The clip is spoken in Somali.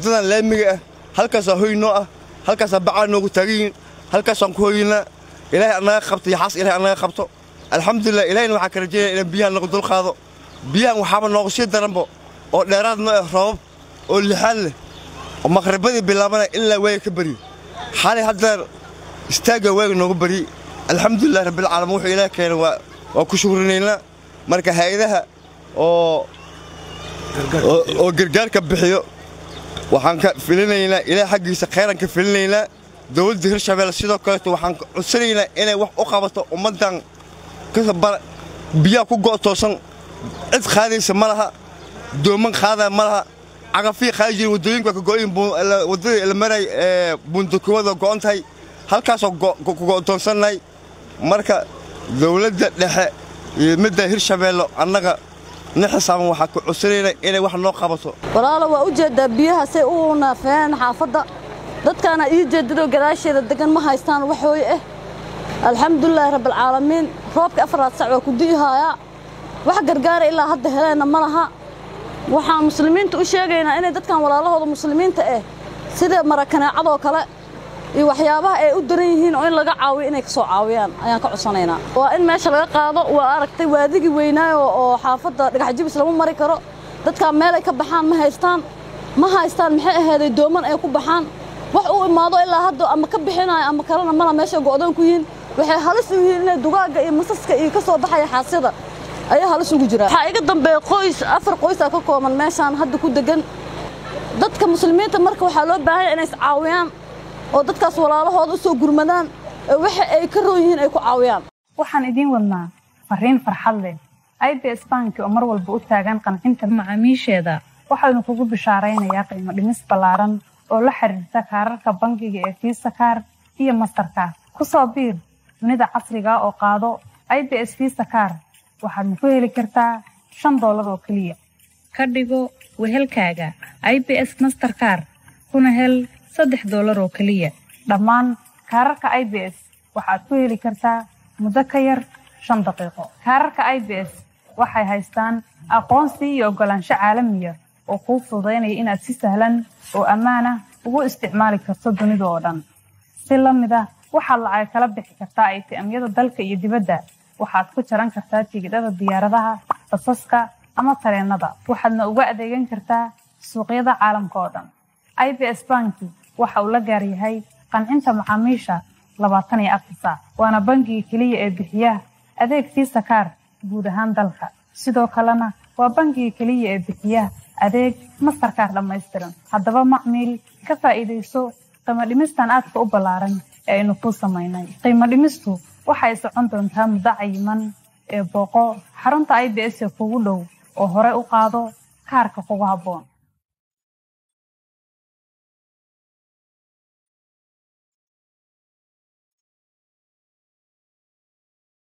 wadadan laamiga ah halkaasaa hoy noo ah halkaasaa bacaa noogu taaganyihin halkaasaan ku hoynaa ilaahay anaga qabto iyo ilahay anaga qabto. Alxamdulilah ilahayna waxaan ka rajaynaya inaan biyahan nagu dulqaado. Biyahan waxaaba noogu sii daranbo oo dheeraad noo ah roobab oo lixaad leh oo maqribadii bilaabanaya ilaa waaga ka baryo xalay haddeer istaagga waaga noogu baryey alxamdulilah rabbilcaalamiin wuxuu ilaah keenay waa ku shukrinaynaa. Marka hay'adaha oo gargaarka bixiyo waxaan ka filinaynaa ilaah xaggiisa khayran ka filinaynaa dowladda hirshabeelle sidoo kaleeto waxaan codsanaynaa inay wax u qabato ummaddan. Biyaha ku go'toosan cid qaadaysa ma laha dooman qaadaya ma laha. Cagafii qaadi jirin waddooyinka waa ka go'yin waddadii la maray buundakowada go'on tahay halkaasoo ku go'toonsannahay marka dowladda dhexe iyo midda hirshabeelle annaga ni xisaaban waxaa ku codsanaynaa inay wax noo qabato. Walaalo waa u jeeddaa biyaha say u naafeen xaafadda. Dadkaana ii jeedadoo gadaasheeda degan ma haystaan wax hooye ah alxamdulilaahi rabbilcaalamiin roobka afaraad sac waa ku di'ihaayaa wax gargaara ilaa hadda heleenna ma laha. Waxaan muslimiinta u sheegaynaa inay dadkan walaalahooda muslimiinta ah sida marakaneecadoo kale iyo waxyaabaha ay u daran yihiin oo in laga caawiyo inay ka soo caawiyaan ayaan ka codsanaynaa waa in meesha laga qaado waa aragtay waadigii weynaayo oo xaafadda dhagax jibis lama mari karo. Dadkaan meelay ka baxaan ma haystaan ma haystaan maxay ahaaday dooman ay ku baxaan? Wax u imaado ilaa hadda ama ka bixinayo ama kalena mala meeshay go'doon ku yihiin? Waxay halis u yihiin inay dugaagga iyo masaska iyo ka soo baxaya xaasyada ayaa halis ugu jira. Waxaa iga dambeeya qoys afar qoysaa ka kooban meeshaan hadda ku degan dadka muslimiinta marka waxaa loo baahanya inay iscaawiyaan oo dadkaas walaalahooda u soo gurmadaan waxa ay ka roon yihiin ay ku caawiyaan. Waxaan idiin wadnaa fariin farxad leh. I b s banki oo mar walba u taagan qancinta macaamiisheeda waxaynu kugu bishaaraynayaa qiimo dhimis ballaaran oo la xiriirta kaararka bangiga ee fiisa kaar iyo mastarkaar ku soo biir dunida casriga oo qaado i s fiisa kaar waxaadna ku heli kartaa shan doolar oo keliya ka dhigo wehelkaaga i b s masterkaar kuna hel saddex doolar oo keliya. Dhammaan kaararka i b s waxaad ku heli kartaa muddo ka yar shan daqiiqo. Kaararka i b s waxay haystaan aqoonsi iyo oggolaansho caalamiya oo kuu fududaynaya inaad si sahlan oo ammaan ah ugu isticmaali karto dunida oo dhan. Si la mid ah waxaad lacag kala bixi kartaa aytiamyada dalka iyo dibadda. Waxaad ku jaran kartaa tigidhada diyaaradaha basaska ama tareennada waxaadna uga adeegan kartaa suuqyada caalamka oo dhan i b s banki waxa uu la gaar yahay qancinta macaamiisha labaatan iyo afar waana bangiga keliya ee bixiya adeeg fiisa kaar guud ahaan dalka. Sidoo kalena waa bangiga keliya ee bixiya adeeg mastarkaar dhammaystiran. Haddaba macmiil ka faa'iidayso qiimo dhimistan aadka u ballaaran ee aynu kuu samaynay. Qiimo dhimistu waxay socon doontaa muddo cayiman ee booqo xarunta i b s ee kugu dhow oo hore u qaado kaarka kugu habboon